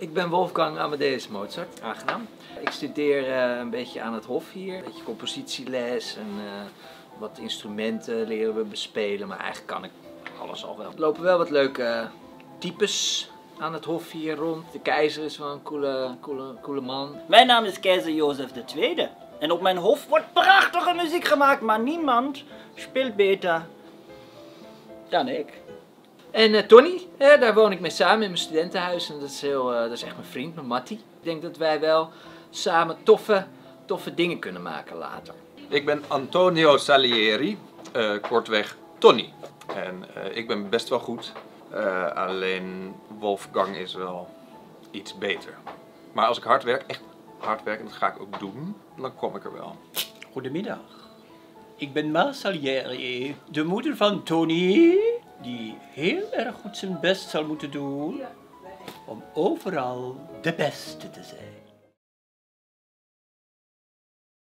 Ik ben Wolfgang Amadeus Mozart, aangenaam. Ik studeer eh, een beetje aan het Hof hier, een beetje compositieles en eh, wat instrumenten leren we bespelen, maar eigenlijk kan ik alles al wel. Er lopen wel wat leuke types aan het Hof hier rond. De keizer is wel een coole, coole, coole man. Mijn naam is keizer Jozef II. En op mijn hof wordt prachtige muziek gemaakt, maar niemand speelt beter dan ik. En eh, Tony, hè, daar woon ik mee samen in mijn studentenhuis. En dat is, heel, eh, dat is echt mijn vriend, mijn Mattie. Ik denk dat wij wel samen toffe, toffe dingen kunnen maken later. Ik ben Antonio Salieri, eh, kortweg Tony. En eh, ik ben best wel goed, eh, alleen Wolfgang is wel iets beter. Maar als ik hard werk, echt hard werk, en dat ga ik ook doen, dan kom ik er wel. Goedemiddag. Ik ben Ma Salieri, de moeder van Tony, die heel erg goed zijn best zal moeten doen om overal de beste te zijn.